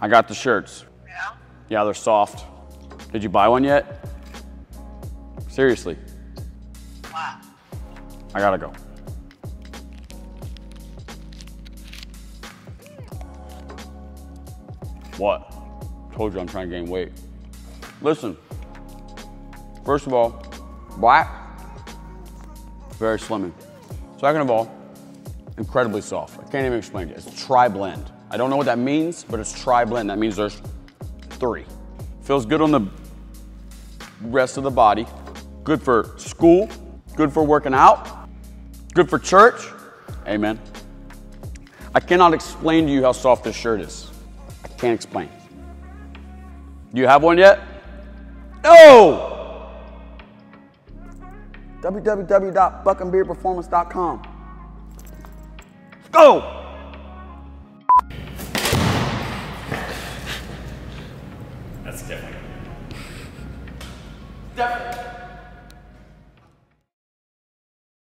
I got the shirts. Yeah? Yeah, they're soft. Did you buy one yet? Seriously, Wow. I gotta go. What? Told you I'm trying to gain weight. Listen, first of all, black, very slimming. Second of all, incredibly soft. I can't even explain it. It's tri-blend. I don't know what that means, but it's tri-blend. That means there's three. Feels good on the rest of the body. Good for school, good for working out, good for church. Amen. I cannot explain to you how soft this shirt is. I can't explain. Do you have one yet? No! www.bucknbeardperformance.com. Go! That's different. Definitely.